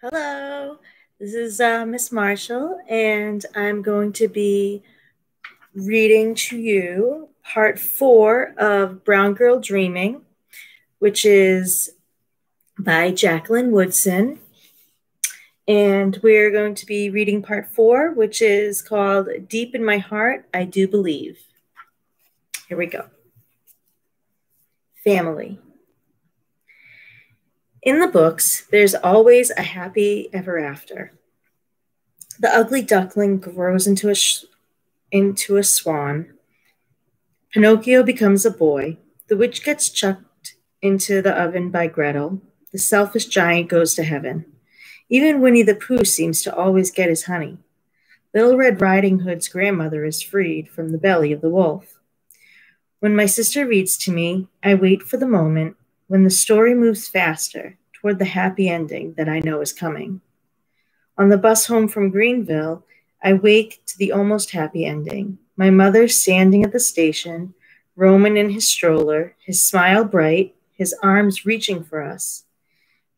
Hello, this is uh, Miss Marshall, and I'm going to be reading to you part four of Brown Girl Dreaming, which is by Jacqueline Woodson. And we're going to be reading part four, which is called Deep in My Heart, I Do Believe. Here we go. Family. In the books, there's always a happy ever after. The ugly duckling grows into a, into a swan. Pinocchio becomes a boy. The witch gets chucked into the oven by Gretel. The selfish giant goes to heaven. Even Winnie the Pooh seems to always get his honey. Little Red Riding Hood's grandmother is freed from the belly of the wolf. When my sister reads to me, I wait for the moment when the story moves faster toward the happy ending that I know is coming. On the bus home from Greenville, I wake to the almost happy ending. My mother standing at the station, Roman in his stroller, his smile bright, his arms reaching for us.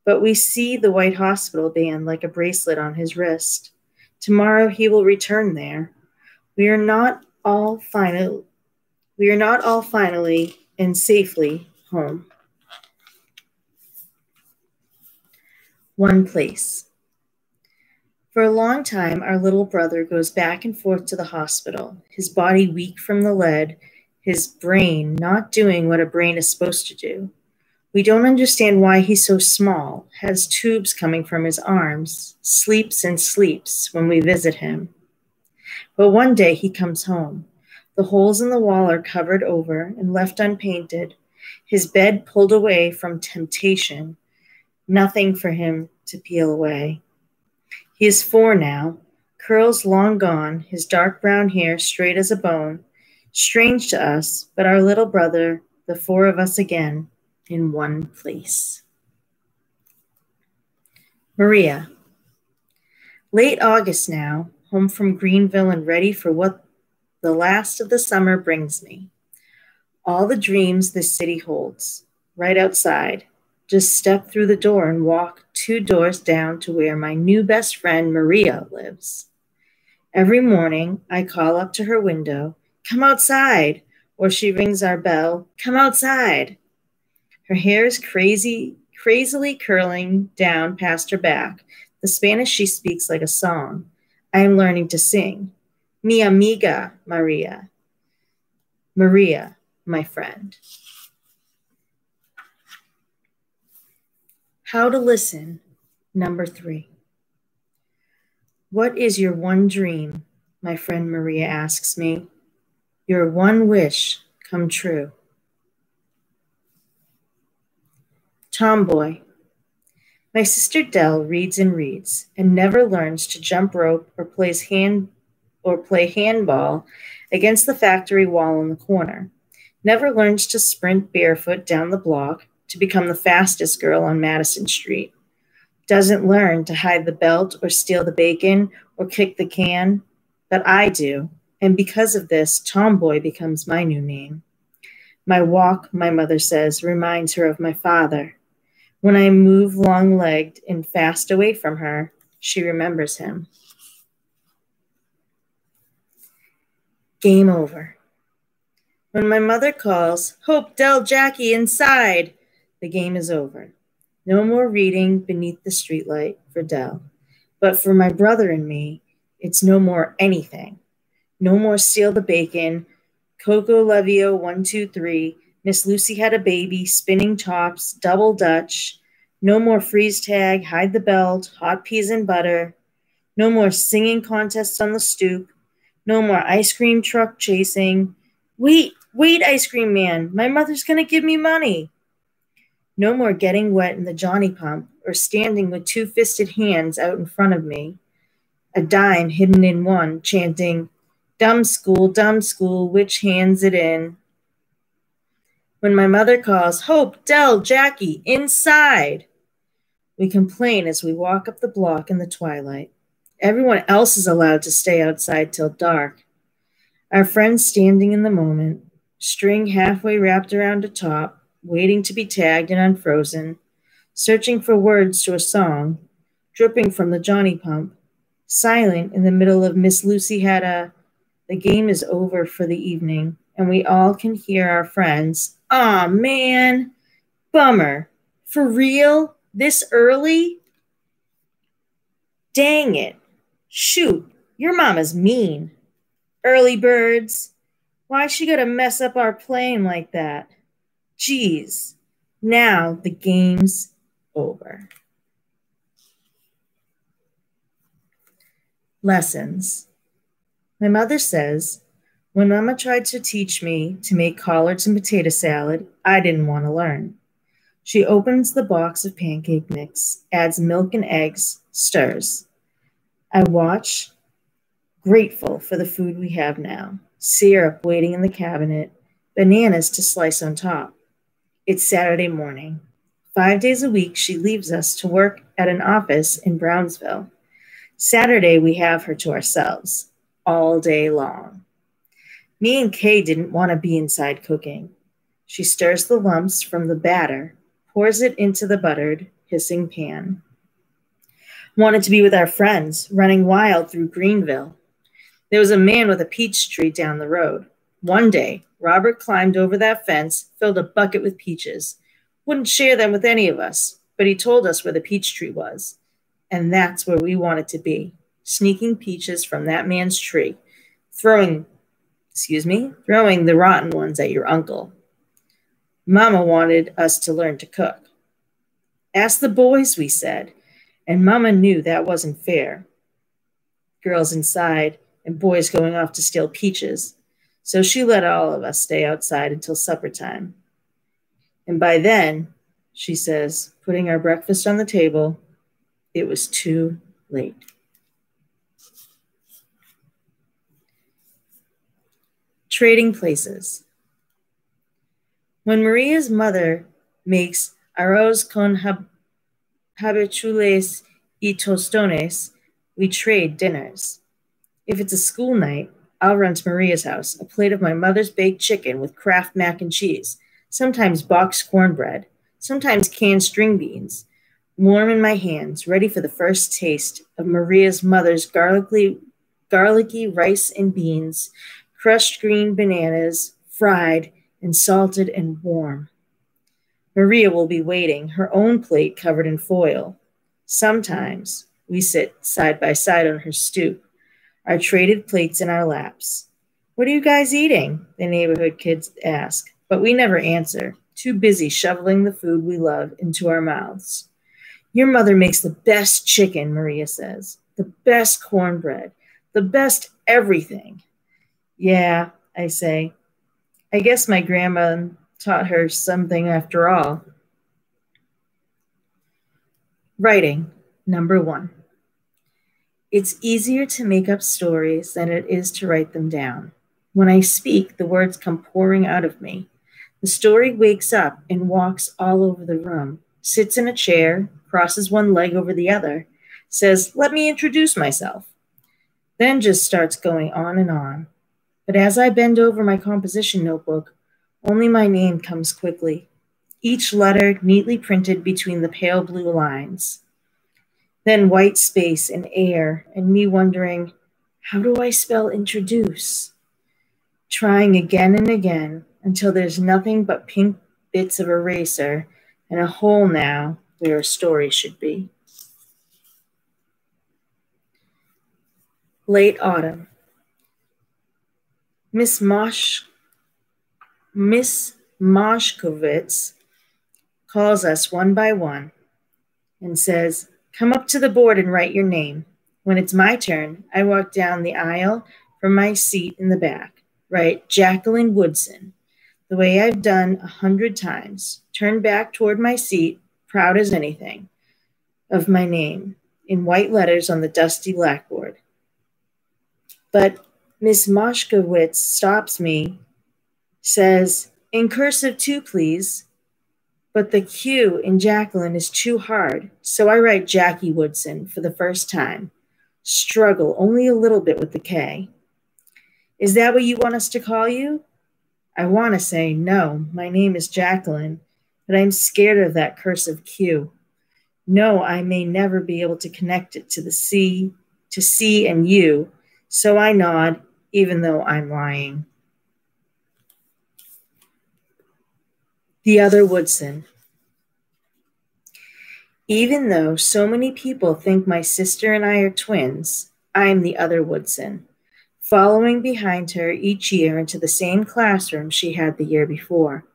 But we see the white hospital band like a bracelet on his wrist. Tomorrow he will return there. We are not all final we are not all finally and safely home. One place. For a long time, our little brother goes back and forth to the hospital, his body weak from the lead, his brain not doing what a brain is supposed to do. We don't understand why he's so small, has tubes coming from his arms, sleeps and sleeps when we visit him. But one day he comes home. The holes in the wall are covered over and left unpainted, his bed pulled away from temptation, nothing for him to peel away. He is four now, curls long gone, his dark brown hair straight as a bone. Strange to us, but our little brother, the four of us again, in one place. Maria. Late August now, home from Greenville and ready for what the last of the summer brings me. All the dreams this city holds, right outside, just step through the door and walk two doors down to where my new best friend Maria lives. Every morning, I call up to her window, Come outside, or she rings our bell, Come outside. Her hair is crazy, crazily curling down past her back. The Spanish she speaks like a song. I am learning to sing. Mi amiga, Maria. Maria, my friend. How to listen, number three. What is your one dream? My friend Maria asks me. Your one wish come true. Tomboy. My sister Dell reads and reads and never learns to jump rope or plays hand or play handball against the factory wall in the corner. Never learns to sprint barefoot down the block to become the fastest girl on Madison Street. Doesn't learn to hide the belt or steal the bacon or kick the can, but I do. And because of this, Tomboy becomes my new name. My walk, my mother says, reminds her of my father. When I move long legged and fast away from her, she remembers him. Game over. When my mother calls, Hope, Dell, Jackie, inside, the game is over. No more reading beneath the streetlight for Dell. But for my brother and me, it's no more anything. No more steal the bacon, Coco Levio 123, Miss Lucy had a baby, spinning tops, double Dutch. No more freeze tag, hide the belt, hot peas and butter. No more singing contests on the stoop. No more ice cream truck chasing. Wait, wait, ice cream man, my mother's gonna give me money. No more getting wet in the Johnny pump or standing with two fisted hands out in front of me, a dime hidden in one, chanting, Dumb school, dumb school, which hands it in? When my mother calls, Hope, Dell, Jackie, inside! We complain as we walk up the block in the twilight. Everyone else is allowed to stay outside till dark. Our friends standing in the moment, string halfway wrapped around a top, waiting to be tagged and unfrozen, searching for words to a song, dripping from the Johnny pump. Silent in the middle of Miss Lucy had a, the game is over for the evening, and we all can hear our friends. Aw, man, bummer. For real? This early? Dang it. Shoot, your mama's mean. Early birds. Why she gotta mess up our plane like that? Geez, now the game's over. Lessons. My mother says, when Mama tried to teach me to make collards and potato salad, I didn't want to learn. She opens the box of pancake mix, adds milk and eggs, stirs. I watch, grateful for the food we have now syrup waiting in the cabinet, bananas to slice on top. It's Saturday morning. Five days a week, she leaves us to work at an office in Brownsville. Saturday, we have her to ourselves all day long. Me and Kay didn't want to be inside cooking. She stirs the lumps from the batter, pours it into the buttered, hissing pan. Wanted to be with our friends, running wild through Greenville. There was a man with a peach tree down the road. One day, Robert climbed over that fence, filled a bucket with peaches. Wouldn't share them with any of us, but he told us where the peach tree was. And that's where we wanted to be, sneaking peaches from that man's tree, throwing, excuse me, throwing the rotten ones at your uncle. Mama wanted us to learn to cook. Ask the boys, we said, and Mama knew that wasn't fair. Girls inside and boys going off to steal peaches so she let all of us stay outside until supper time. And by then, she says, putting our breakfast on the table, it was too late. Trading places. When Maria's mother makes arroz con habichuelas y tostones, we trade dinners. If it's a school night, I'll run to Maria's house, a plate of my mother's baked chicken with Kraft mac and cheese, sometimes boxed cornbread, sometimes canned string beans, warm in my hands, ready for the first taste of Maria's mother's garlicky, garlicky rice and beans, crushed green bananas, fried and salted and warm. Maria will be waiting, her own plate covered in foil. Sometimes we sit side by side on her stoop, our traded plates in our laps. What are you guys eating? The neighborhood kids ask, but we never answer, too busy shoveling the food we love into our mouths. Your mother makes the best chicken, Maria says, the best cornbread, the best everything. Yeah, I say. I guess my grandma taught her something after all. Writing, number one. It's easier to make up stories than it is to write them down. When I speak, the words come pouring out of me. The story wakes up and walks all over the room, sits in a chair, crosses one leg over the other, says, Let me introduce myself. Then just starts going on and on. But as I bend over my composition notebook, only my name comes quickly, each letter neatly printed between the pale blue lines. Then white space and air, and me wondering, how do I spell introduce? Trying again and again until there's nothing but pink bits of eraser and a hole now where a story should be. Late autumn. Miss Mosh, Miss Moshkovitz calls us one by one and says, Come up to the board and write your name. When it's my turn, I walk down the aisle from my seat in the back. Write Jacqueline Woodson, the way I've done a hundred times. Turn back toward my seat, proud as anything, of my name in white letters on the dusty blackboard. But Miss Moshkowitz stops me, says, In cursive too, please. But the Q in Jacqueline is too hard, so I write Jackie Woodson for the first time. Struggle only a little bit with the K. Is that what you want us to call you? I want to say, no, my name is Jacqueline, but I'm scared of that cursive Q. No, I may never be able to connect it to the C, to C and you, so I nod, even though I'm lying. The other Woodson. Even though so many people think my sister and I are twins, I'm the other Woodson, following behind her each year into the same classroom she had the year before.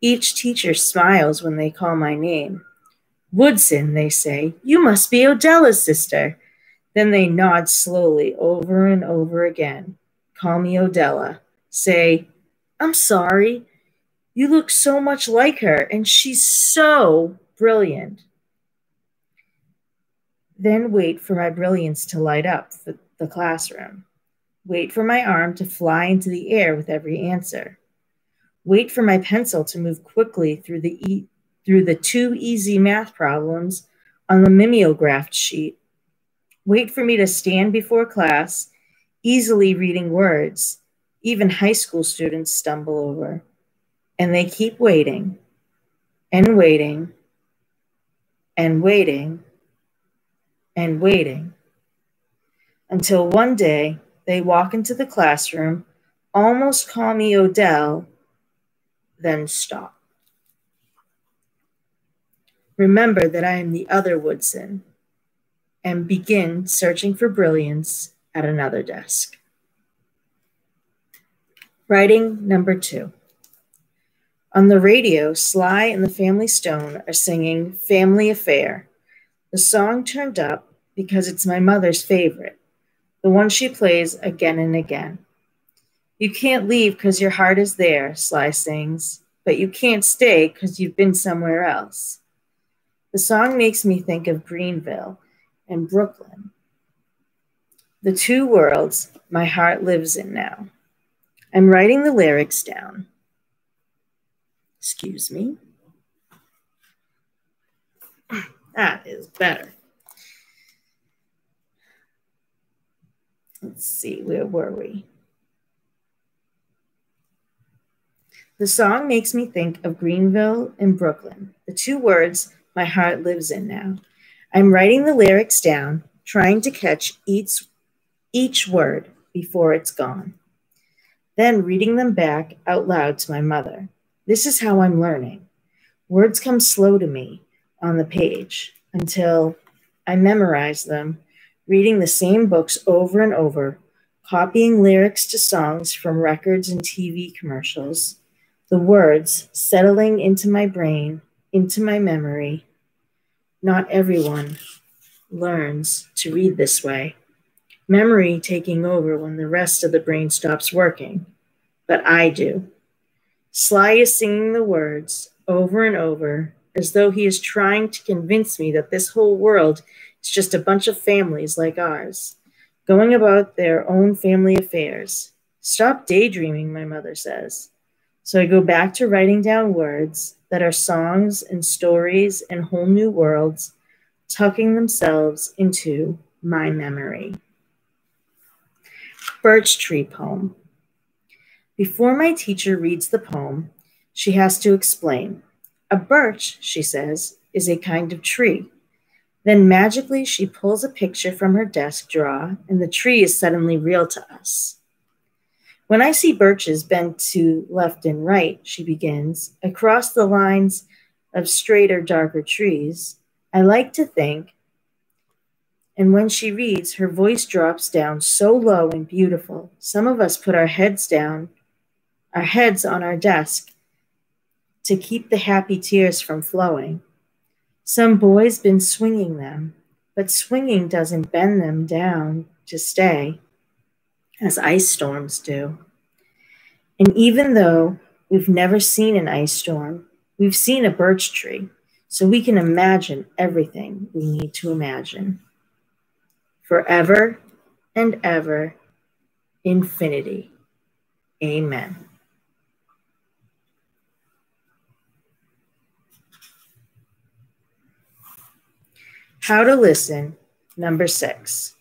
Each teacher smiles when they call my name. Woodson, they say, you must be Odella's sister. Then they nod slowly over and over again. Call me Odella. Say, I'm sorry. You look so much like her, and she's so brilliant. Then wait for my brilliance to light up the, classroom. Wait for my arm to fly into the air with every answer. Wait for my pencil to move quickly through the, e through the two easy math problems on the mimeographed sheet. Wait for me to stand before class, easily reading words even high school students stumble over. And they keep waiting and waiting and waiting and waiting until one day they walk into the classroom, almost call me Odell, then stop. Remember that I am the other Woodson and begin searching for brilliance at another desk. Writing number two. On the radio, Sly and the Family Stone are singing Family Affair the song turned up because it's my mother's favorite, the one she plays again and again. You can't leave because your heart is there, Sly sings, but you can't stay because you've been somewhere else. The song makes me think of Greenville and Brooklyn, the two worlds my heart lives in now. I'm writing the lyrics down. Excuse me. That is better. Let's see, where were we? The song makes me think of Greenville and Brooklyn, the two words my heart lives in now. I'm writing the lyrics down, trying to catch each, each word before it's gone. Then reading them back out loud to my mother. This is how I'm learning. Words come slow to me, on the page until I memorize them, reading the same books over and over, copying lyrics to songs from records and TV commercials, the words settling into my brain, into my memory. Not everyone learns to read this way. Memory taking over when the rest of the brain stops working, but I do. Sly is singing the words over and over as though he is trying to convince me that this whole world is just a bunch of families like ours, going about their own family affairs. Stop daydreaming, my mother says. So I go back to writing down words that are songs and stories and whole new worlds, tucking themselves into my memory. Birch Tree Poem. Before my teacher reads the poem, she has to explain a birch, she says, is a kind of tree. Then magically she pulls a picture from her desk drawer, and the tree is suddenly real to us. When I see birches bent to left and right, she begins, across the lines of straighter, darker trees, I like to think, and when she reads, her voice drops down so low and beautiful. Some of us put our heads down, our heads on our desk, to keep the happy tears from flowing. Some boys been swinging them, but swinging doesn't bend them down to stay, as ice storms do. And even though we've never seen an ice storm, we've seen a birch tree, so we can imagine everything we need to imagine. Forever and ever, infinity. Amen. How to listen, number six.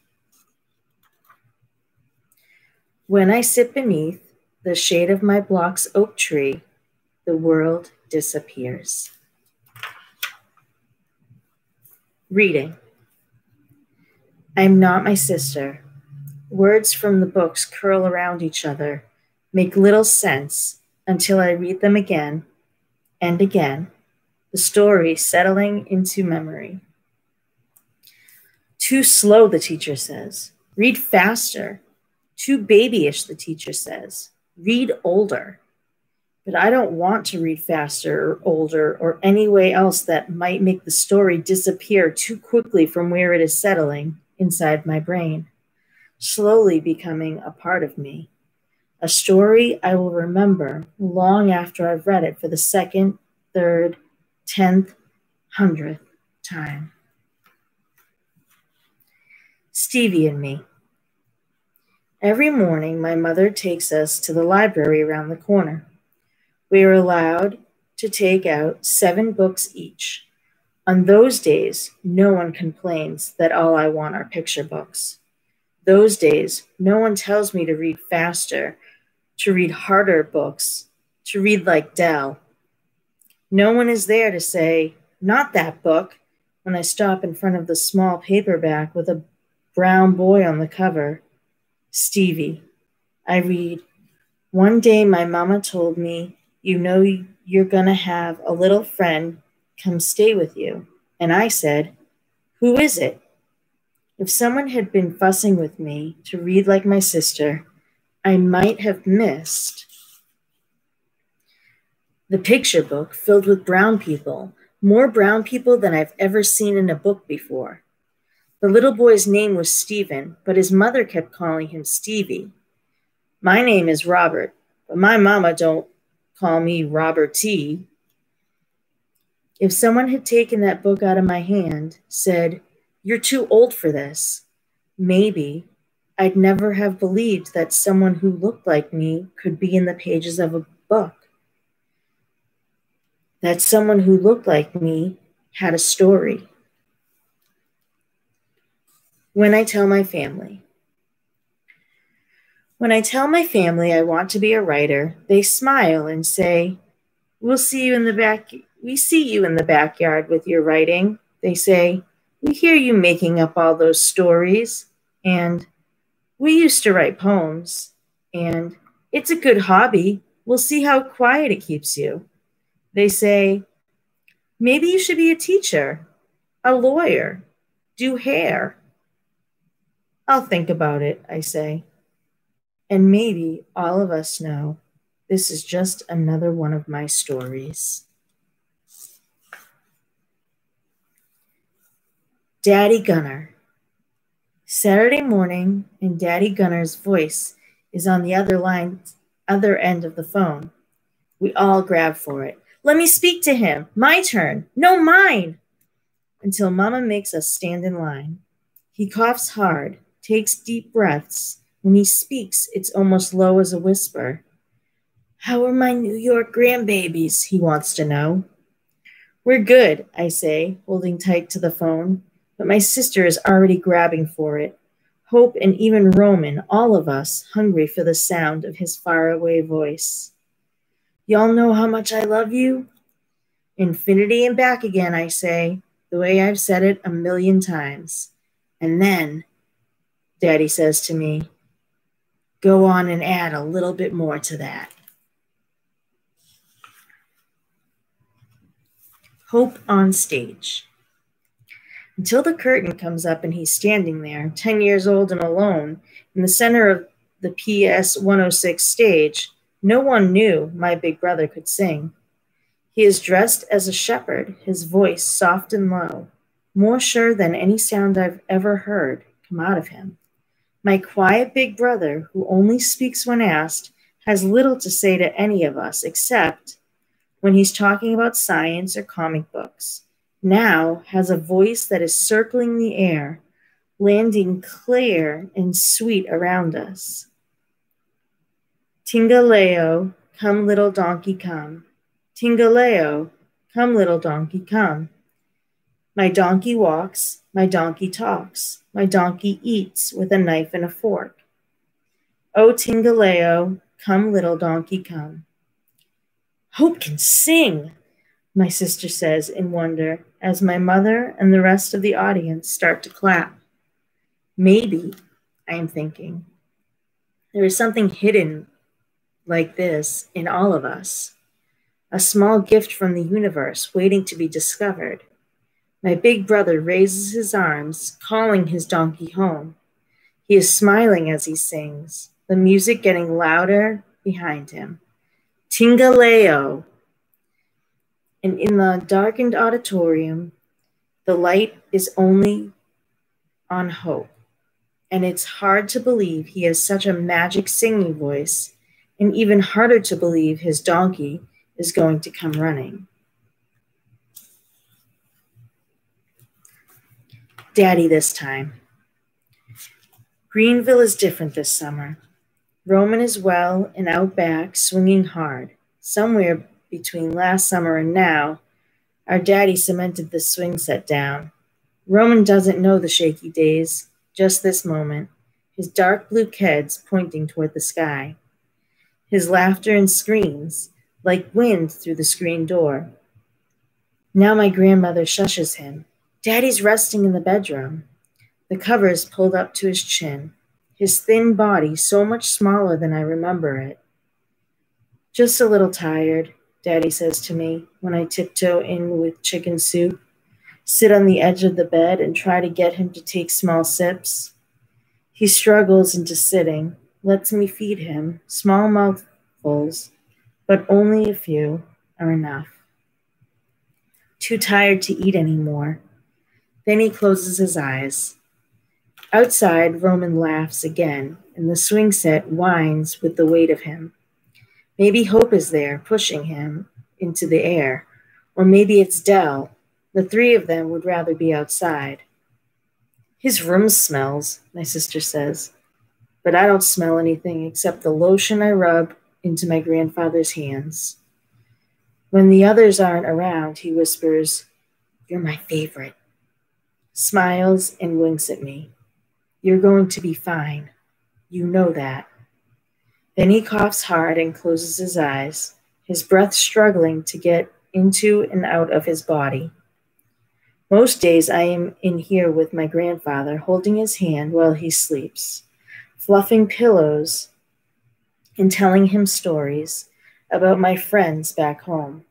When I sit beneath the shade of my block's oak tree, the world disappears. Reading. I'm not my sister. Words from the books curl around each other, make little sense until I read them again and again, the story settling into memory. Too slow, the teacher says. Read faster. Too babyish, the teacher says. Read older. But I don't want to read faster or older or any way else that might make the story disappear too quickly from where it is settling inside my brain, slowly becoming a part of me. A story I will remember long after I've read it for the second, third, tenth, hundredth time. Stevie and me. Every morning, my mother takes us to the library around the corner. We are allowed to take out seven books each. On those days, no one complains that all I want are picture books. Those days, no one tells me to read faster, to read harder books, to read like Dell. No one is there to say, not that book, when I stop in front of the small paperback with a brown boy on the cover Stevie. I read, One day my mama told me, You know, you're going to have a little friend come stay with you. And I said, Who is it? If someone had been fussing with me to read like my sister, I might have missed the picture book filled with brown people, more brown people than I've ever seen in a book before. The little boy's name was Stephen, but his mother kept calling him Stevie. My name is Robert, but my mama don't call me Robert T. If someone had taken that book out of my hand, said, You're too old for this, maybe I'd never have believed that someone who looked like me could be in the pages of a book. That someone who looked like me had a story when I tell my family. When I tell my family I want to be a writer, they smile and say, We'll see you in the back. We see you in the backyard with your writing. They say, We hear you making up all those stories. And we used to write poems. And it's a good hobby. We'll see how quiet it keeps you. They say, Maybe you should be a teacher, a lawyer, do hair I'll think about it, I say. And maybe all of us know this is just another one of my stories. Daddy Gunnar. Saturday morning, and Daddy Gunnar's voice is on the other line, other end of the phone. We all grab for it. Let me speak to him. My turn. No, mine. Until Mama makes us stand in line. He coughs hard, takes deep breaths. When he speaks, it's almost low as a whisper. How are my New York grandbabies? He wants to know. We're good, I say, holding tight to the phone, but my sister is already grabbing for it. Hope and even Roman, all of us, hungry for the sound of his faraway voice. Y'all know how much I love you? Infinity and back again, I say, the way I've said it a million times. And then Daddy says to me, go on and add a little bit more to that. Hope on stage. Until the curtain comes up and he's standing there, 10 years old and alone, in the center of the PS 106 stage, no one knew my big brother could sing. He is dressed as a shepherd, his voice soft and low, more sure than any sound I've ever heard come out of him. My quiet big brother, who only speaks when asked, has little to say to any of us except when he's talking about science or comic books. Now has a voice that is circling the air, landing clear and sweet around us. Tingalayo, come little donkey, come. Tingalayo, come little donkey, come. My donkey walks, my donkey talks, my donkey eats with a knife and a fork. O Tingalayo, come little donkey, come. Hope can sing, my sister says in wonder as my mother and the rest of the audience start to clap. Maybe, I am thinking, there is something hidden like this in all of us, a small gift from the universe waiting to be discovered. My big brother raises his arms, calling his donkey home. He is smiling as he sings, the music getting louder behind him. Tingalayo, and in the darkened auditorium, the light is only on hope. And it's hard to believe he has such a magic singing voice, and even harder to believe his donkey is going to come running. Daddy this time. Greenville is different this summer. Roman is well and out back, swinging hard. Somewhere between last summer and now, our daddy cemented the swing set down. Roman doesn't know the shaky days, just this moment, his dark blue keds pointing toward the sky. His laughter and screams, like wind through the screen door. Now my grandmother shushes him. Daddy's resting in the bedroom. The covers pulled up to his chin, his thin body so much smaller than I remember it. Just a little tired, Daddy says to me when I tiptoe in with chicken soup, sit on the edge of the bed and try to get him to take small sips. He struggles into sitting, lets me feed him small mouthfuls, but only a few are enough. Too tired to eat anymore. Then he closes his eyes. Outside, Roman laughs again, and the swing set whines with the weight of him. Maybe Hope is there, pushing him into the air. Or maybe it's Dell. The three of them would rather be outside. His room smells, my sister says, but I don't smell anything except the lotion I rub into my grandfather's hands. When the others aren't around, he whispers, You're my favorite. Smiles and winks at me. You're going to be fine. You know that. Then he coughs hard and closes his eyes, his breath struggling to get into and out of his body. Most days I am in here with my grandfather, holding his hand while he sleeps, fluffing pillows and telling him stories about my friends back home.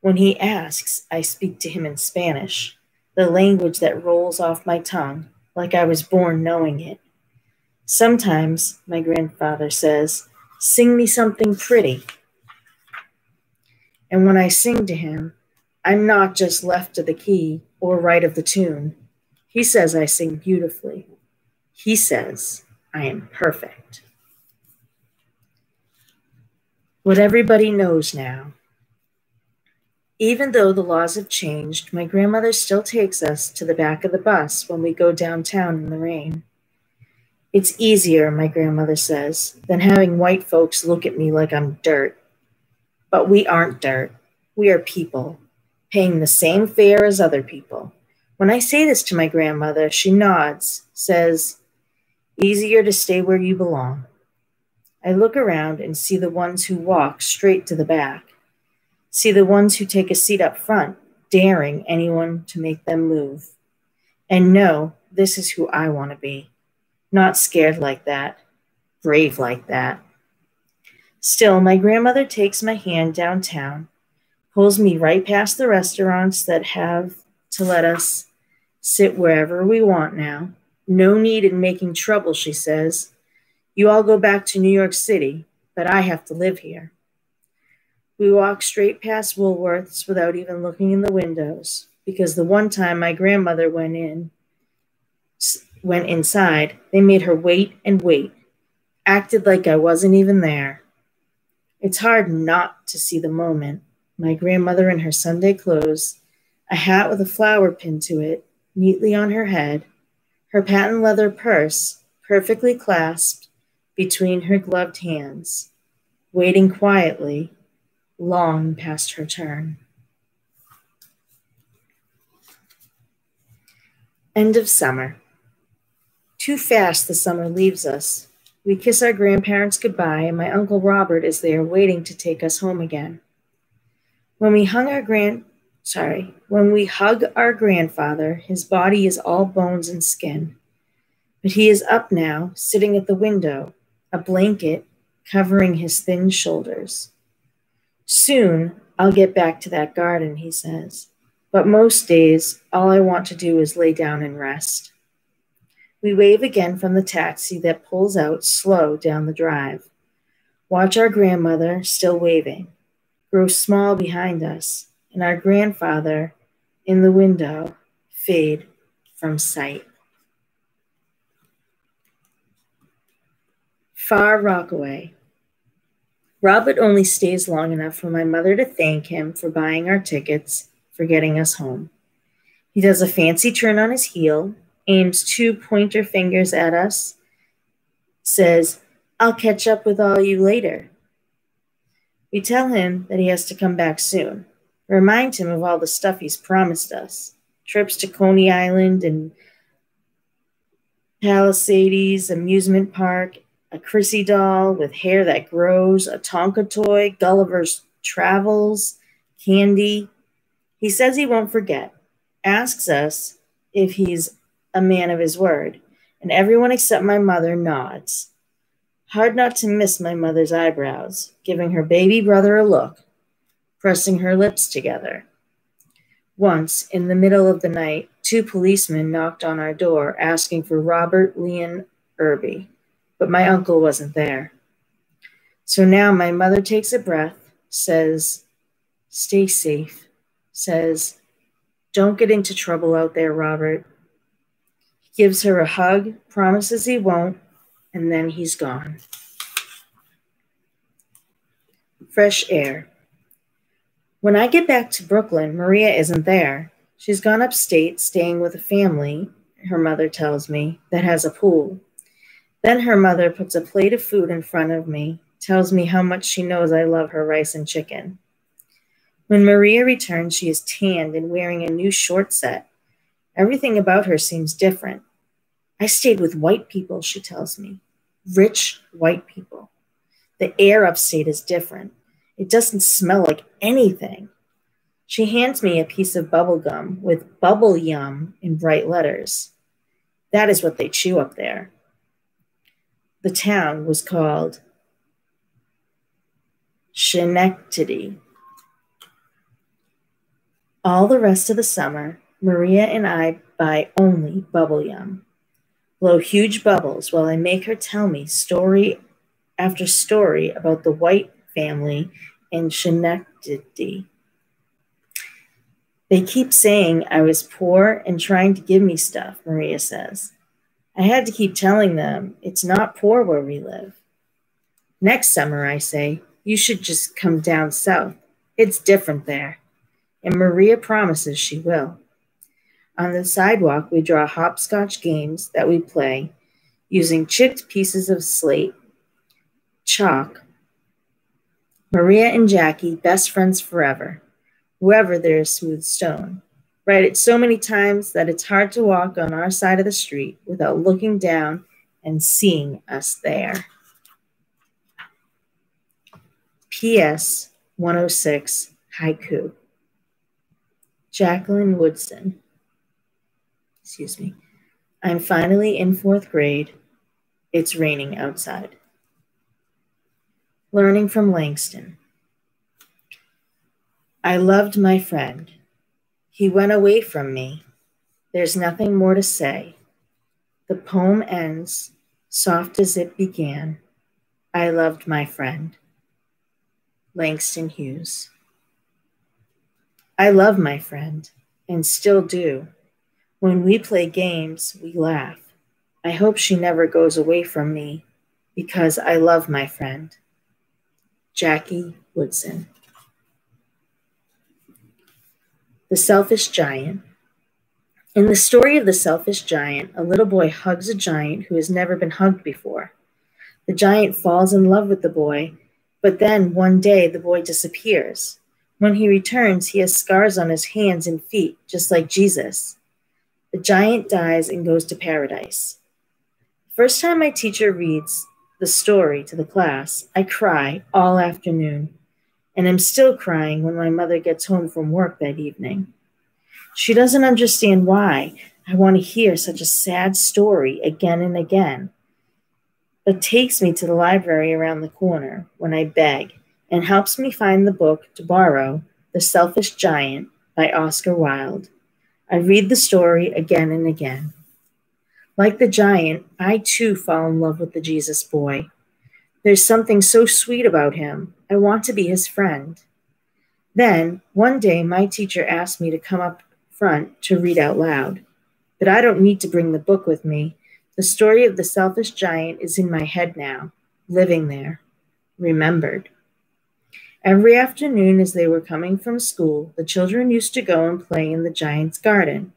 When he asks, I speak to him in Spanish, the language that rolls off my tongue like I was born knowing it. Sometimes, my grandfather says, Sing me something pretty. And when I sing to him, I'm not just left of the key or right of the tune. He says I sing beautifully. He says I am perfect. What everybody knows now. Even though the laws have changed, my grandmother still takes us to the back of the bus when we go downtown in the rain. It's easier, my grandmother says, than having white folks look at me like I'm dirt. But we aren't dirt. We are people, paying the same fare as other people. When I say this to my grandmother, she nods, says, Easier to stay where you belong. I look around and see the ones who walk straight to the back, see the ones who take a seat up front, daring anyone to make them move. And know this is who I want to be. Not scared like that, brave like that. Still, my grandmother takes my hand downtown, pulls me right past the restaurants that have to let us sit wherever we want now. No need in making trouble, she says. You all go back to New York City, but I have to live here. We walk straight past Woolworths without even looking in the windows, because the one time my grandmother went in, went inside, they made her wait and wait, acted like I wasn't even there. It's hard not to see the moment. My grandmother in her Sunday clothes, a hat with a flower pinned to it, neatly on her head, her patent leather purse perfectly clasped between her gloved hands, waiting quietly long past her turn. End of summer. Too fast the summer leaves us. We kiss our grandparents goodbye, and my Uncle Robert is there waiting to take us home again. When we hung our grand sorry, when we hug our grandfather, his body is all bones and skin. But he is up now, sitting at the window, a blanket covering his thin shoulders. Soon I'll get back to that garden, he says. But most days, all I want to do is lay down and rest. We wave again from the taxi that pulls out slow down the drive. Watch our grandmother, still waving, grow small behind us, and our grandfather in the window fade from sight. Far Rockaway. Robert only stays long enough for my mother to thank him for buying our tickets, for getting us home. He does a fancy turn on his heel, aims two pointer fingers at us, says, I'll catch up with all you later. We tell him that he has to come back soon, remind him of all the stuff he's promised us trips to Coney Island and Palisades Amusement Park, a Chrissy doll with hair that grows, a Tonka toy, Gulliver's Travels, candy. He says he won't forget, asks us if he's a man of his word, and everyone except my mother nods. Hard not to miss my mother's eyebrows, giving her baby brother a look, pressing her lips together. Once, in the middle of the night, two policemen knocked on our door asking for Robert Leon Irby but my uncle wasn't there. So now my mother takes a breath, says, Stay safe, says, Don't get into trouble out there, Robert. He gives her a hug, promises he won't, and then he's gone. Fresh air. When I get back to Brooklyn, Maria isn't there. She's gone upstate, staying with a family, her mother tells me, that has a pool. Then her mother puts a plate of food in front of me, tells me how much she knows I love her rice and chicken. When Maria returns, she is tanned and wearing a new short set. Everything about her seems different. I stayed with white people, she tells me. Rich white people. The air upstate is different. It doesn't smell like anything. She hands me a piece of bubble gum with bubble yum in bright letters. That is what they chew up there the town was called Schenectady. All the rest of the summer, Maria and I buy only bubble yum, blow huge bubbles while I make her tell me story after story about the white family in Schenectady. They keep saying I was poor and trying to give me stuff, Maria says. I had to keep telling them it's not poor where we live. Next summer, I say, you should just come down south. It's different there. And Maria promises she will. On the sidewalk, we draw hopscotch games that we play using chipped pieces of slate, chalk. Maria and Jackie, best friends forever, whoever there is smooth stone. Write it so many times that it's hard to walk on our side of the street without looking down and seeing us there. P.S. 106 Haiku. Jacqueline Woodson. Excuse me. I'm finally in fourth grade. It's raining outside. Learning from Langston. I loved my friend. He went away from me. There's nothing more to say. The poem ends soft as it began. I loved my friend. Langston Hughes. I love my friend and still do. When we play games, we laugh. I hope she never goes away from me because I love my friend. Jackie Woodson. The Selfish Giant. In the story of the selfish giant, a little boy hugs a giant who has never been hugged before. The giant falls in love with the boy, but then one day the boy disappears. When he returns, he has scars on his hands and feet, just like Jesus. The giant dies and goes to paradise. First time my teacher reads the story to the class, I cry all afternoon. And I'm still crying when my mother gets home from work that evening. She doesn't understand why I want to hear such a sad story again and again, but takes me to the library around the corner when I beg and helps me find the book to borrow, The Selfish Giant by Oscar Wilde. I read the story again and again. Like the giant, I too fall in love with the Jesus boy. There's something so sweet about him. I want to be his friend. Then, one day, my teacher asked me to come up front to read out loud. But I don't need to bring the book with me. The story of the selfish giant is in my head now, living there, remembered. Every afternoon, as they were coming from school, the children used to go and play in the giant's garden.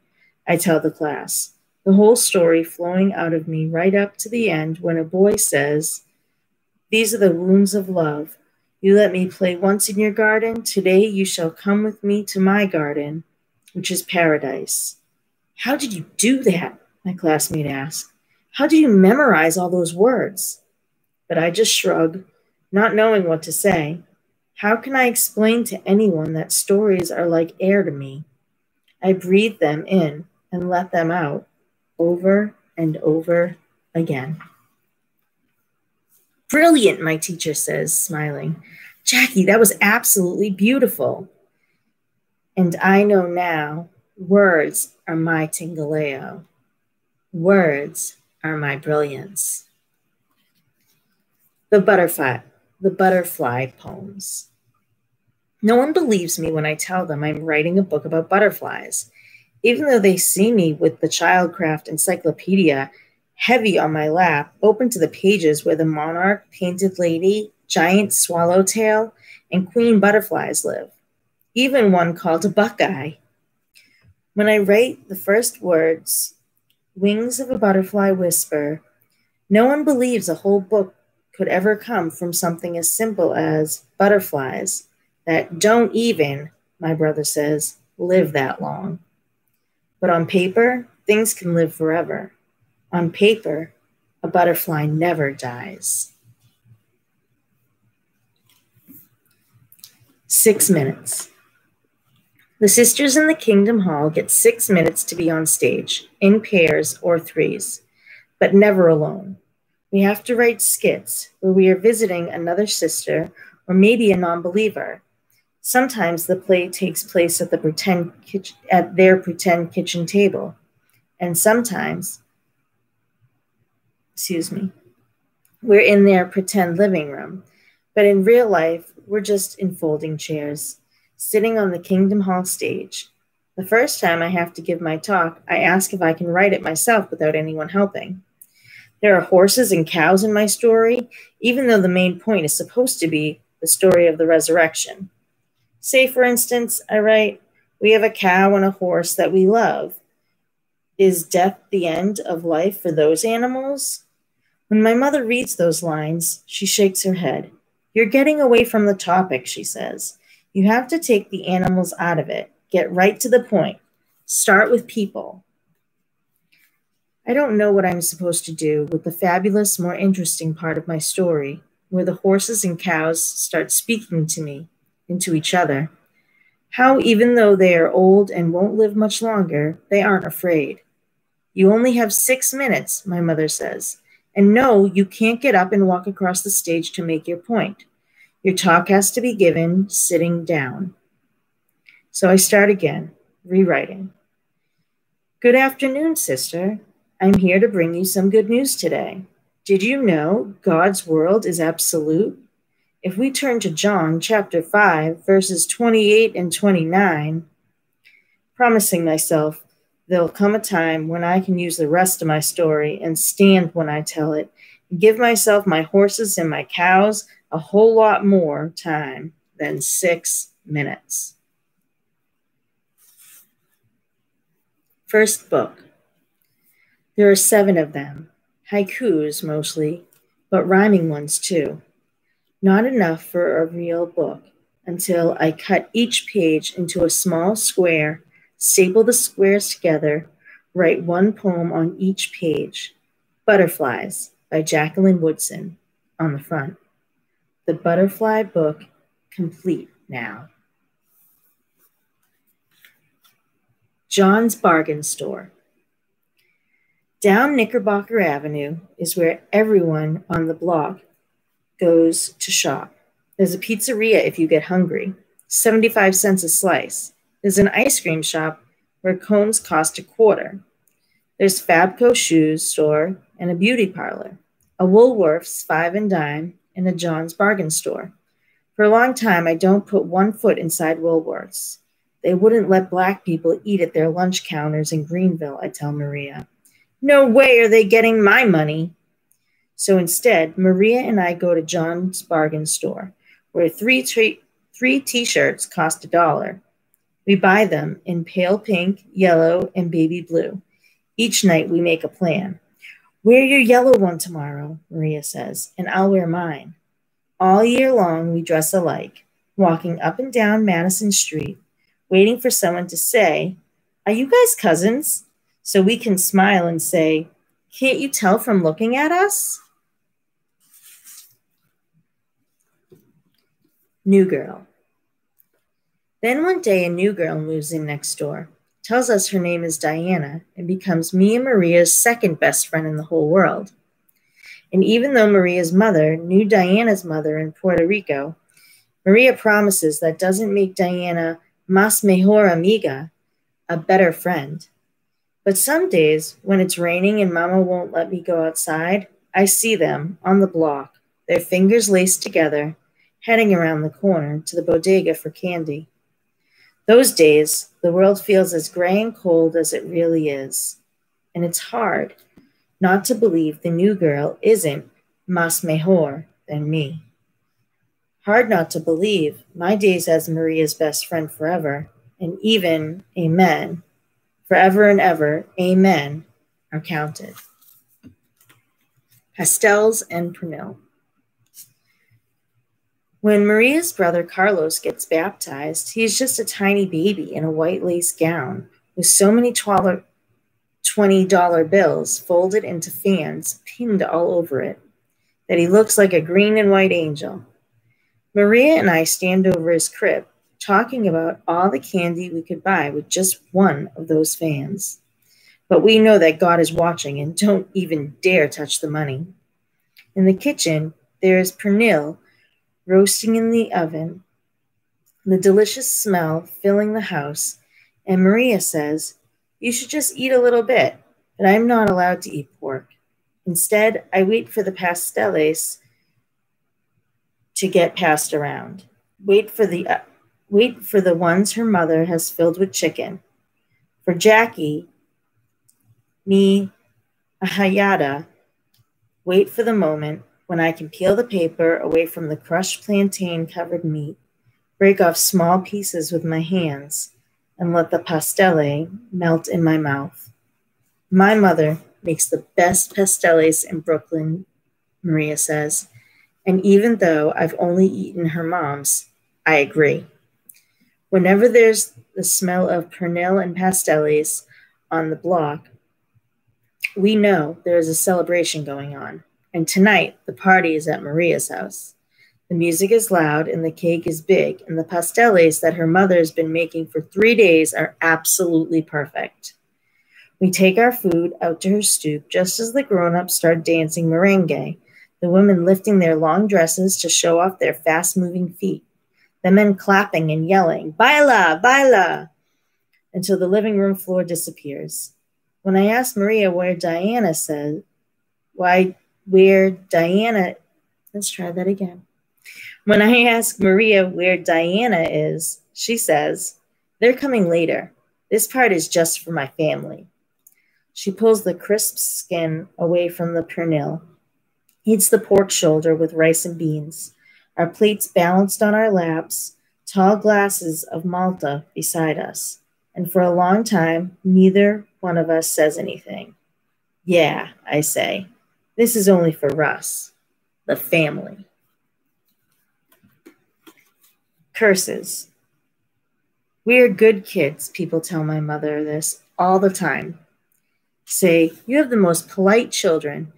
I tell the class, the whole story flowing out of me right up to the end when a boy says, These are the wounds of love. You let me play once in your garden. Today you shall come with me to my garden, which is paradise. How did you do that? My classmate asked. How did you memorize all those words? But I just shrug, not knowing what to say. How can I explain to anyone that stories are like air to me? I breathe them in and let them out over and over again. Brilliant, my teacher says, smiling. Jackie, that was absolutely beautiful. And I know now words are my Tingalayo. Words are my brilliance. The butterfly, the butterfly poems. No one believes me when I tell them I'm writing a book about butterflies even though they see me with the Childcraft Encyclopedia heavy on my lap, open to the pages where the monarch, painted lady, giant swallowtail, and queen butterflies live, even one called a buckeye. When I write the first words, wings of a butterfly whisper, no one believes a whole book could ever come from something as simple as butterflies that don't even, my brother says, live that long. But on paper, things can live forever. On paper, a butterfly never dies. Six minutes. The sisters in the Kingdom Hall get six minutes to be on stage, in pairs or threes, but never alone. We have to write skits where we are visiting another sister or maybe a non believer Sometimes the play takes place at the pretend kitchen, at their pretend kitchen table, and sometimes, excuse me, we're in their pretend living room. But in real life, we're just in folding chairs, sitting on the Kingdom Hall stage. The first time I have to give my talk, I ask if I can write it myself without anyone helping. There are horses and cows in my story, even though the main point is supposed to be the story of the resurrection. Say, for instance, I write, We have a cow and a horse that we love. Is death the end of life for those animals? When my mother reads those lines, she shakes her head. You're getting away from the topic, she says. You have to take the animals out of it. Get right to the point. Start with people. I don't know what I'm supposed to do with the fabulous, more interesting part of my story, where the horses and cows start speaking to me into each other. How, even though they are old and won't live much longer, they aren't afraid. You only have six minutes, my mother says. And no, you can't get up and walk across the stage to make your point. Your talk has to be given sitting down. So I start again, rewriting. Good afternoon, sister. I'm here to bring you some good news today. Did you know God's world is absolute? If we turn to John chapter 5, verses 28 and 29, promising myself there'll come a time when I can use the rest of my story and stand when I tell it, give myself, my horses, and my cows a whole lot more time than six minutes. First book. There are seven of them, haikus mostly, but rhyming ones too not enough for a real book until I cut each page into a small square, staple the squares together, write one poem on each page. Butterflies by Jacqueline Woodson on the front. The Butterfly Book complete. now. John's Bargain Store. Down Knickerbocker Avenue is where everyone on the block goes to shop. There's a pizzeria if you get hungry, 75 cents a slice. There's an ice cream shop where cones cost a quarter. There's Fabco Shoes Store and a beauty parlor, a Woolworth's Five and Dime, and a John's Bargain Store. For a long time, I don't put one foot inside Woolworths. They wouldn't let black people eat at their lunch counters in Greenville, I tell Maria. No way are they getting my money. So instead, Maria and I go to John's Bargain Store, where three, three t-shirts cost a dollar. We buy them in pale pink, yellow, and baby blue. Each night we make a plan. Wear your yellow one tomorrow, Maria says, and I'll wear mine. All year long, we dress alike, walking up and down Madison Street, waiting for someone to say, Are you guys cousins? So we can smile and say, Can't you tell from looking at us? New girl. Then one day, a new girl moves in next door, tells us her name is Diana, and becomes me and Maria's second best friend in the whole world. And even though Maria's mother knew Diana's mother in Puerto Rico, Maria promises that doesn't make Diana más mejor amiga, a better friend. But some days, when it's raining and Mama won't let me go outside, I see them on the block, their fingers laced together, heading around the corner to the bodega for candy. Those days, the world feels as gray and cold as it really is. And it's hard not to believe the new girl isn't más mejor than me. Hard not to believe my days as Maria's best friend forever, and even amen, forever and ever, amen, are counted. Pastels and Pernil. When Maria's brother Carlos gets baptized, he is just a tiny baby in a white lace gown with so many $20 bills folded into fans pinned all over it that he looks like a green and white angel. Maria and I stand over his crib, talking about all the candy we could buy with just one of those fans. But we know that God is watching and don't even dare touch the money. In the kitchen, there is pernil roasting in the oven, the delicious smell filling the house, and Maria says, you should just eat a little bit, but I'm not allowed to eat pork. Instead, I wait for the pasteles to get passed around. Wait for the uh, wait for the ones her mother has filled with chicken. For Jackie, me, ahijada, wait for the moment when I can peel the paper away from the crushed plantain covered meat, break off small pieces with my hands, and let the pastele melt in my mouth. My mother makes the best pasteles in Brooklyn, Maria says. And even though I've only eaten her mom's, I agree. Whenever there's the smell of pernil and pasteles on the block, we know there is a celebration going on. And tonight, the party is at Maria's house. The music is loud and the cake is big, and the pasteles that her mother has been making for three days are absolutely perfect. We take our food out to her stoop just as the grown ups start dancing merengue, the women lifting their long dresses to show off their fast moving feet, the men clapping and yelling, Baila, baila, until the living room floor disappears. When I ask Maria where Diana said, why, where Diana, let's try that again. When I ask Maria where Diana is, she says, They're coming later. This part is just for my family. She pulls the crisp skin away from the pernil, eats the pork shoulder with rice and beans, our plates balanced on our laps, tall glasses of Malta beside us. And for a long time, neither one of us says anything. Yeah, I say, this is only for Russ, the family. Curses. We are good kids, people tell my mother this all the time. Say, you have the most polite children.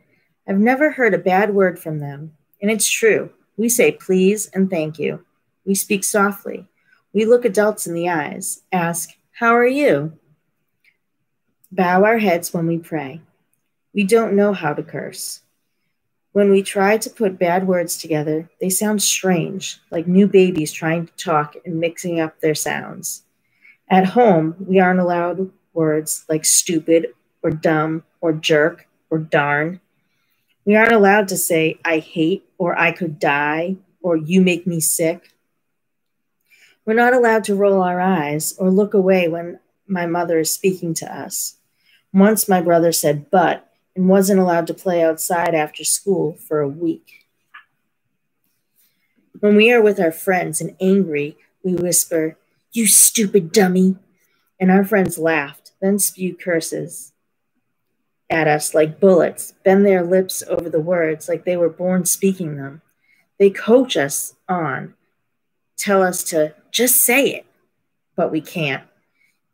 I've never heard a bad word from them. And it's true. We say please and thank you. We speak softly. We look adults in the eyes, ask, How are you? Bow our heads when we pray. We don't know how to curse. When we try to put bad words together, they sound strange, like new babies trying to talk and mixing up their sounds. At home, we aren't allowed words like stupid or dumb or jerk or darn. We aren't allowed to say, I hate or I could die or you make me sick. We're not allowed to roll our eyes or look away when my mother is speaking to us. Once my brother said but and wasn't allowed to play outside after school for a week. When we are with our friends and angry, we whisper, You stupid dummy. And our friends laughed, then spew curses at us like bullets, bend their lips over the words like they were born speaking them. They coach us on, tell us to just say it, but we can't.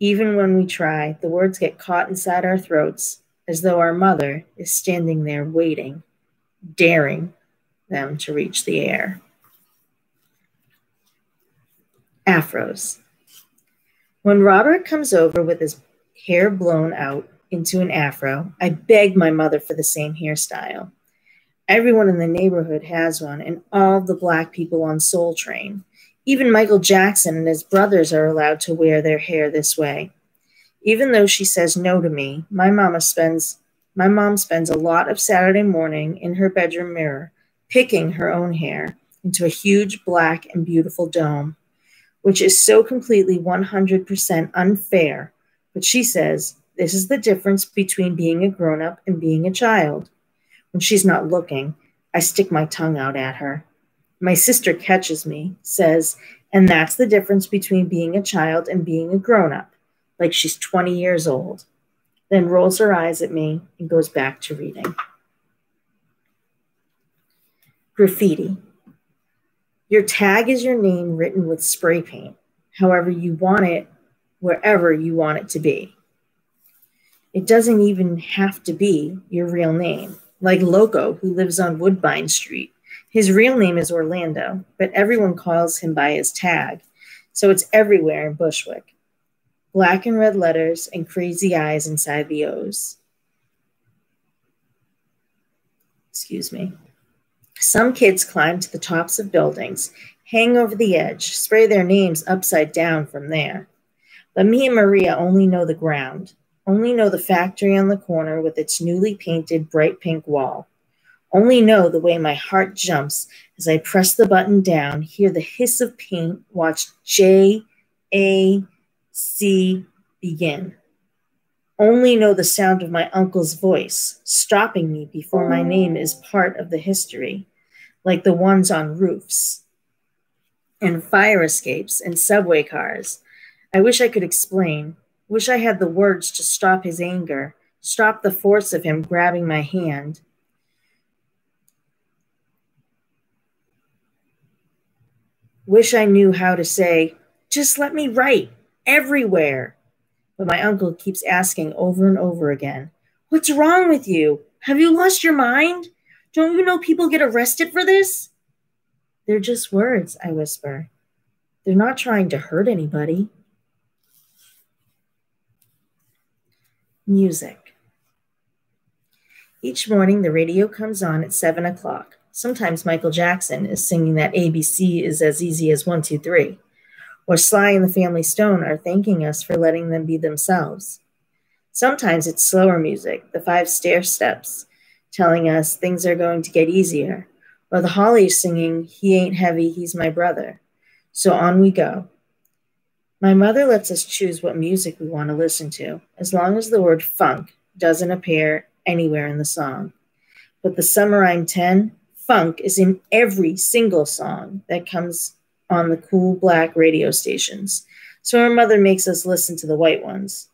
Even when we try, the words get caught inside our throats as though our mother is standing there waiting, daring them to reach the air. Afros. When Robert comes over with his hair blown out into an afro, I beg my mother for the same hairstyle. Everyone in the neighborhood has one, and all the black people on Soul Train. Even Michael Jackson and his brothers are allowed to wear their hair this way. Even though she says no to me, my mama spends my mom spends a lot of Saturday morning in her bedroom mirror picking her own hair into a huge black and beautiful dome, which is so completely 100% unfair. But she says this is the difference between being a grown up and being a child. When she's not looking, I stick my tongue out at her. My sister catches me, says, and that's the difference between being a child and being a grown up, like she's 20 years old. Then rolls her eyes at me and goes back to reading. Graffiti. Your tag is your name written with spray paint, however you want it, wherever you want it to be. It doesn't even have to be your real name, like Loco, who lives on Woodbine Street. His real name is Orlando, but everyone calls him by his tag, so it's everywhere in Bushwick. Black and red letters and crazy eyes inside the O's. Excuse me. Some kids climb to the tops of buildings, hang over the edge, spray their names upside down from there. But me and Maria only know the ground only know the factory on the corner with its newly painted bright pink wall. Only know the way my heart jumps as I press the button down, hear the hiss of paint, watch J A C begin. Only know the sound of my uncle's voice, stopping me before my oh. name is part of the history, like the ones on roofs and fire escapes and subway cars. I wish I could explain, Wish I had the words to stop his anger, stop the force of him grabbing my hand. Wish I knew how to say, just let me write everywhere. But my uncle keeps asking over and over again, What's wrong with you? Have you lost your mind? Don't you know people get arrested for this? They're just words, I whisper. They're not trying to hurt anybody. Music. Each morning, the radio comes on at 7 o'clock. Sometimes Michael Jackson is singing that ABC is as easy as one, two, three. Or Sly and the Family Stone are thanking us for letting them be themselves. Sometimes it's slower music, the five stair steps, telling us things are going to get easier. Or the Hollies singing, He ain't heavy, he's my brother. So on we go. My mother lets us choose what music we want to listen to, as long as the word funk doesn't appear anywhere in the song. But the summer I'm 10, funk is in every single song that comes on the cool black radio stations. So our mother makes us listen to the white ones.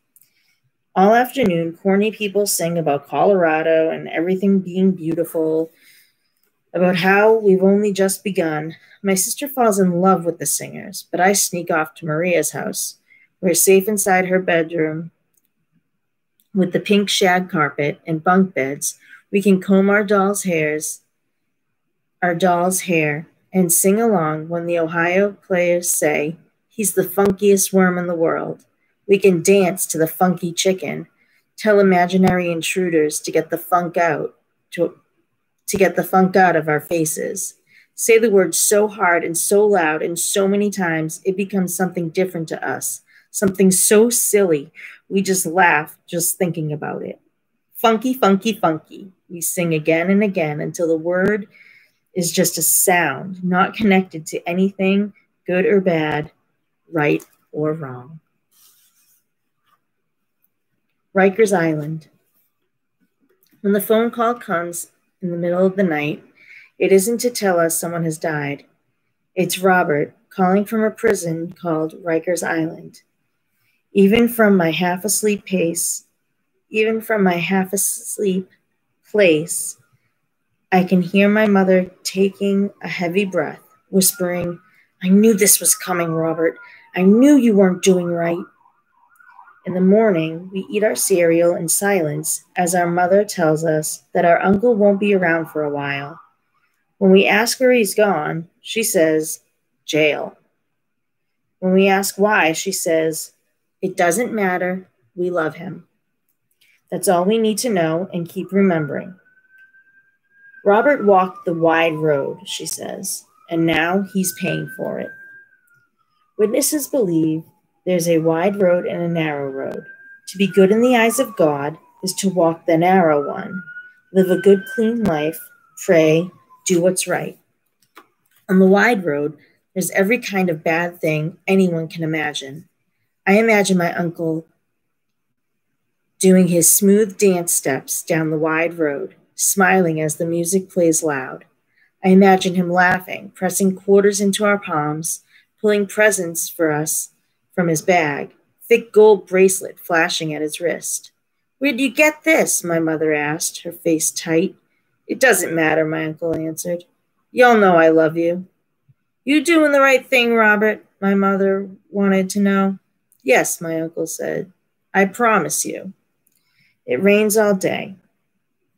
All afternoon, corny people sing about Colorado and everything being beautiful, about how we've only just begun, my sister falls in love with the singers, but I sneak off to Maria's house. We're safe inside her bedroom with the pink shag carpet and bunk beds. We can comb our doll's hairs, our doll's hair, and sing along when the Ohio players say, He's the funkiest worm in the world. We can dance to the funky chicken, tell imaginary intruders to get the funk out, to, to get the funk out of our faces. Say the word so hard and so loud and so many times, it becomes something different to us, something so silly, we just laugh just thinking about it. Funky, funky, funky. We sing again and again until the word is just a sound, not connected to anything, good or bad, right or wrong. Rikers Island. When the phone call comes in the middle of the night, it isn't to tell us someone has died. It's Robert calling from a prison called Rikers Island. Even from my half asleep pace, even from my half asleep place, I can hear my mother taking a heavy breath, whispering, I knew this was coming, Robert. I knew you weren't doing right. In the morning, we eat our cereal in silence as our mother tells us that our uncle won't be around for a while. When we ask where he's gone, she says, jail. When we ask why, she says, it doesn't matter. We love him. That's all we need to know and keep remembering. Robert walked the wide road, she says, and now he's paying for it. Witnesses believe there's a wide road and a narrow road. To be good in the eyes of God is to walk the narrow one, live a good, clean life, pray, do what's right. On the wide road, there's every kind of bad thing anyone can imagine. I imagine my uncle doing his smooth dance steps down the wide road, smiling as the music plays loud. I imagine him laughing, pressing quarters into our palms, pulling presents for us from his bag, thick gold bracelet flashing at his wrist. Where'd you get this? my mother asked, her face tight. It doesn't matter, my uncle answered. Y'all know I love you. You doing the right thing, Robert? My mother wanted to know. Yes, my uncle said. I promise you. It rains all day.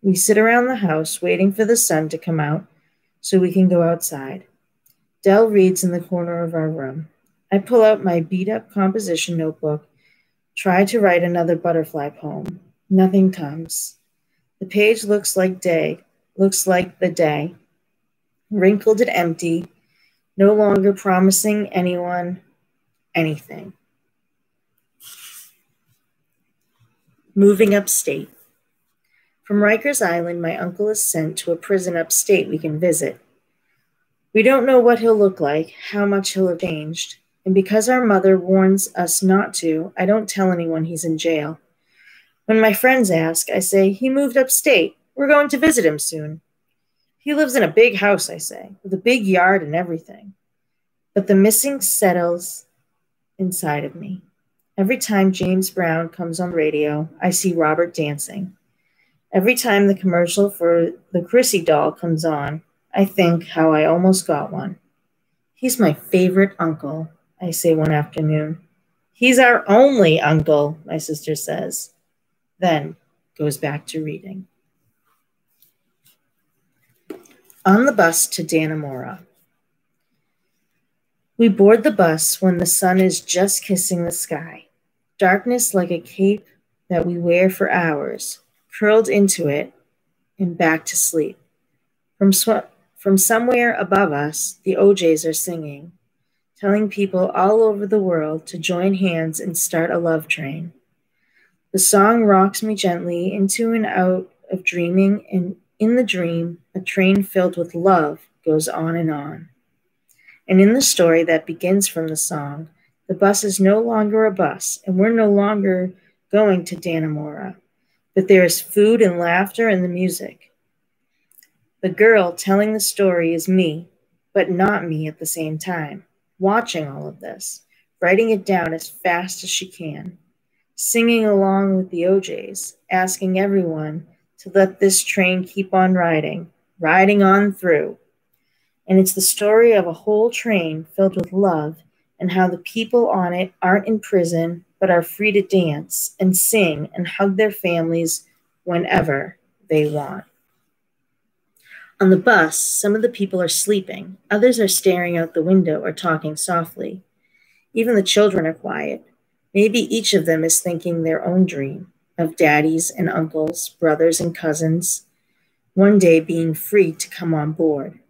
We sit around the house waiting for the sun to come out so we can go outside. Dell reads in the corner of our room. I pull out my beat up composition notebook, try to write another butterfly poem. Nothing comes. The page looks like day, looks like the day, wrinkled and empty, no longer promising anyone anything. Moving upstate. From Rikers Island, my uncle is sent to a prison upstate we can visit. We don't know what he'll look like, how much he'll have changed, and because our mother warns us not to, I don't tell anyone he's in jail. When my friends ask, I say, he moved upstate. We're going to visit him soon. He lives in a big house, I say, with a big yard and everything. But the missing settles inside of me. Every time James Brown comes on radio, I see Robert dancing. Every time the commercial for the Crissy doll comes on, I think how I almost got one. He's my favorite uncle, I say one afternoon. He's our only uncle, my sister says. Then goes back to reading. On the bus to Dannemora. We board the bus when the sun is just kissing the sky. Darkness like a cape that we wear for hours, curled into it and back to sleep. From, sw- from somewhere above us, the O'Jays are singing, telling people all over the world to join hands and start a love train. The song rocks me gently into and out of dreaming and in the dream, a train filled with love goes on and on. And in the story that begins from the song, the bus is no longer a bus, and we're no longer going to Dannemora, but there is food and laughter and the music. The girl telling the story is me, but not me at the same time, watching all of this, writing it down as fast as she can, singing along with the O'Jays, asking everyone to let this train keep on riding, riding on through. And it's the story of a whole train filled with love and how the people on it aren't in prison but are free to dance and sing and hug their families whenever they want. On the bus, some of the people are sleeping, others are staring out the window or talking softly. Even the children are quiet. Maybe each of them is thinking their own dream of daddies and uncles, brothers and cousins, one day being free to come on board.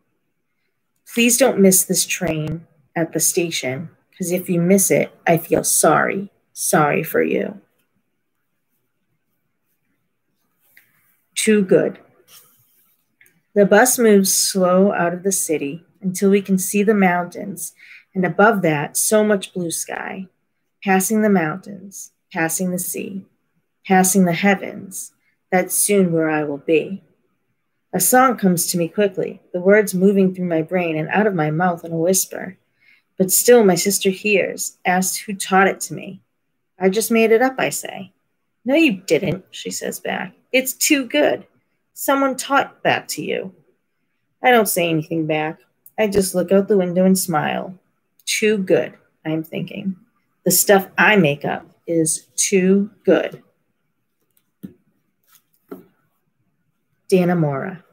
Please don't miss this train at the station, because if you miss it, I feel sorry, sorry for you. Too good. The bus moves slow out of the city until we can see the mountains, and above that, so much blue sky. Passing the mountains, passing the sea, passing the heavens, that's soon where I will be. A song comes to me quickly, the words moving through my brain and out of my mouth in a whisper. But still, my sister hears, asks who taught it to me. I just made it up, I say. No, you didn't, she says back. It's too good. Someone taught that to you. I don't say anything back. I just look out the window and smile. Too good, I'm thinking. The stuff I make up is too good. Dannemora.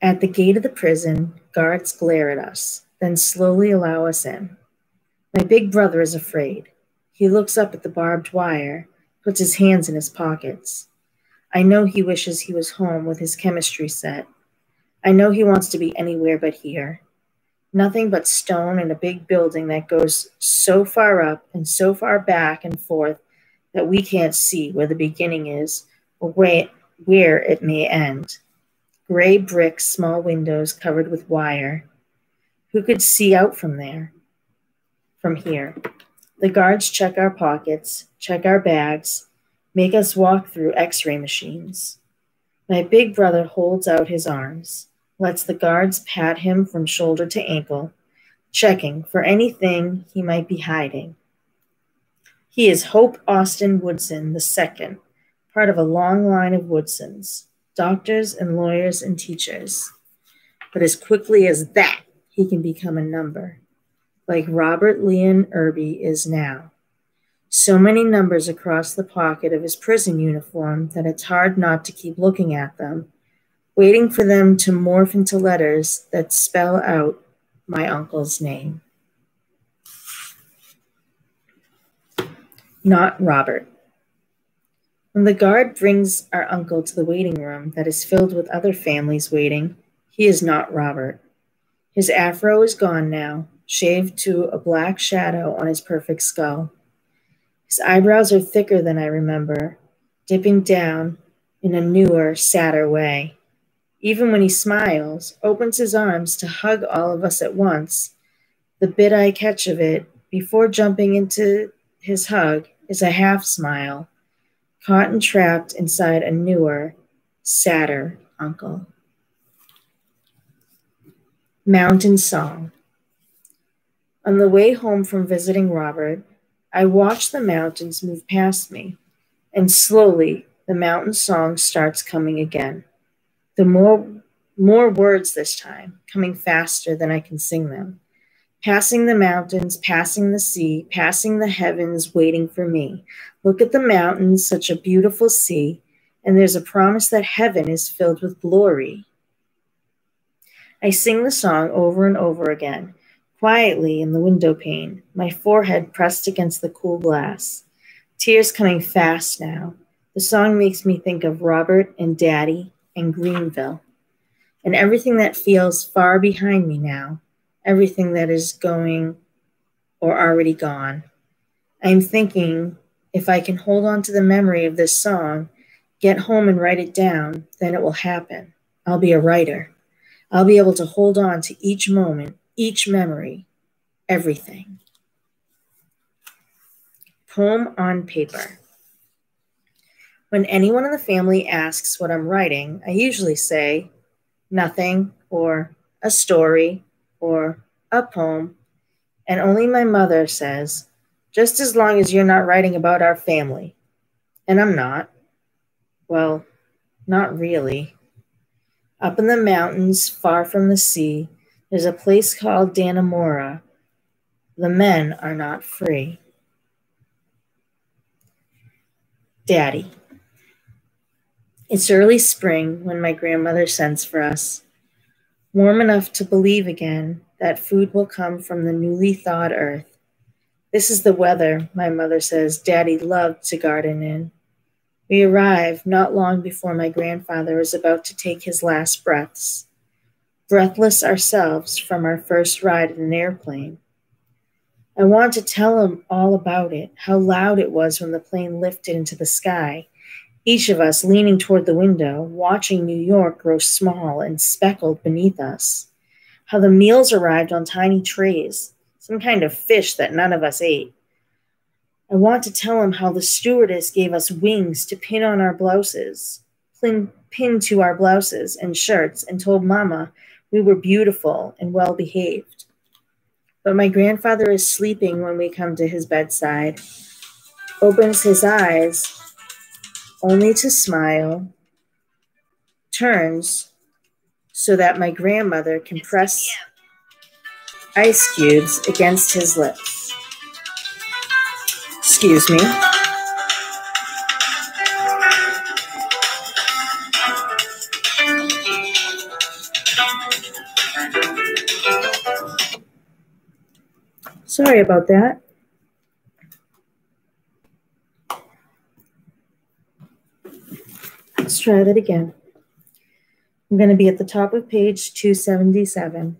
At the gate of the prison, guards glare at us, then slowly allow us in. My big brother is afraid. He looks up at the barbed wire, puts his hands in his pockets. I know he wishes he was home with his chemistry set. I know he wants to be anywhere but here. Nothing but stone and a big building that goes so far up and so far back and forth that we can't see where the beginning is or where, where it may end. Gray brick, small windows covered with wire. Who could see out from there? From here. The guards check our pockets, check our bags, make us walk through x ray machines. My big brother holds out his arms, lets the guards pat him from shoulder to ankle, checking for anything he might be hiding. He is Hope Austin Woodson II, part of a long line of Woodsons, doctors and lawyers and teachers. But as quickly as that, he can become a number, like Robert Leon Irby is now. So many numbers across the pocket of his prison uniform that it's hard not to keep looking at them, waiting for them to morph into letters that spell out my uncle's name. Not Robert. When the guard brings our uncle to the waiting room that is filled with other families waiting, he is not Robert. His afro is gone now, shaved to a black shadow on his perfect skull. His eyebrows are thicker than I remember, dipping down in a newer, sadder way. Even when he smiles, opens his arms to hug all of us at once, the bit I catch of it before jumping into his hug is a half smile caught and trapped inside a newer, sadder uncle. Mountain Song. On the way home from visiting Robert, I watched the mountains move past me, and slowly the mountain song starts coming again. The more more words this time, coming faster than I can sing them. Passing the mountains, passing the sea, passing the heavens, waiting for me. Look at the mountains, such a beautiful sea, and there's a promise that heaven is filled with glory. I sing the song over and over again, quietly in the window pane, my forehead pressed against the cool glass. Tears coming fast now. The song makes me think of Robert and Daddy and Greenville, and everything that feels far behind me now, everything that is going or already gone. I'm thinking if I can hold on to the memory of this song, get home and write it down, then it will happen. I'll be a writer. I'll be able to hold on to each moment, each memory, everything. Poem on paper. When anyone in the family asks what I'm writing, I usually say nothing or a story or a poem, and only my mother says, just as long as you're not writing about our family. And I'm not. Well, not really. Up in the mountains, far from the sea, there's a place called Dannemora. The men are not free. Daddy. It's early spring when my grandmother sends for us, warm enough to believe again that food will come from the newly thawed earth. This is the weather, my mother says, Daddy loved to garden in. We arrive not long before my grandfather is about to take his last breaths, breathless ourselves from our first ride in an airplane. I want to tell him all about it, how loud it was when the plane lifted into the sky, each of us leaning toward the window, watching New York grow small and speckled beneath us. How the meals arrived on tiny trays, some kind of fish that none of us ate. I want to tell him how the stewardess gave us wings to pin on our blouses, pin, pin to our blouses and shirts, and told Mama we were beautiful and well behaved. But my grandfather is sleeping when we come to his bedside, opens his eyes only to smile, turns so that my grandmother can press ice cubes against his lips. Excuse me. Sorry about that. Let's try that again. I'm going to be at the top of page 277.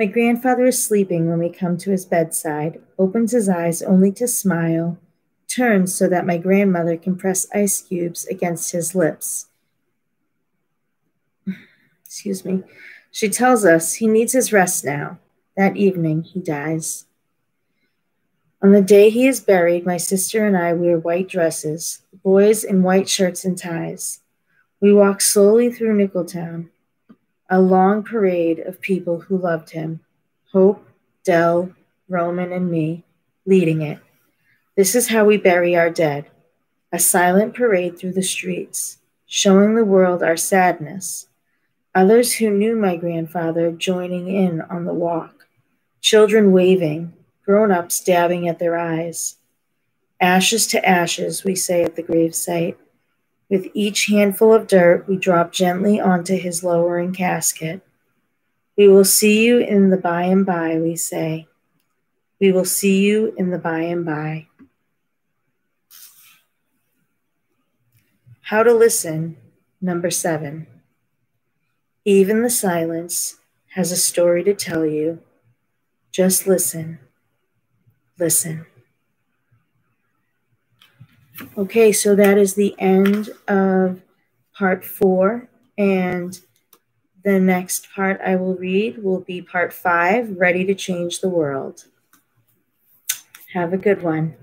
My grandfather is sleeping when we come to his bedside, opens his eyes only to smile, turns so that my grandmother can press ice cubes against his lips. Excuse me. She tells us he needs his rest now. That evening, he dies. On the day he is buried, my sister and I wear white dresses, the boys in white shirts and ties. We walk slowly through Nickeltown, a long parade of people who loved him Hope, Dell, Roman, and me, leading it. This is how we bury our dead a silent parade through the streets, showing the world our sadness. Others who knew my grandfather joining in on the walk, children waving, grown ups dabbing at their eyes. Ashes to ashes, we say at the gravesite. With each handful of dirt, we drop gently onto his lowering casket. We will see you in the by and by, we say. We will see you in the by and by. How to listen, number seven. Even the silence has a story to tell you. Just listen listen. Okay, so that is the end of part four. And the next part I will read will be part five Ready to Change the World. Have a good one.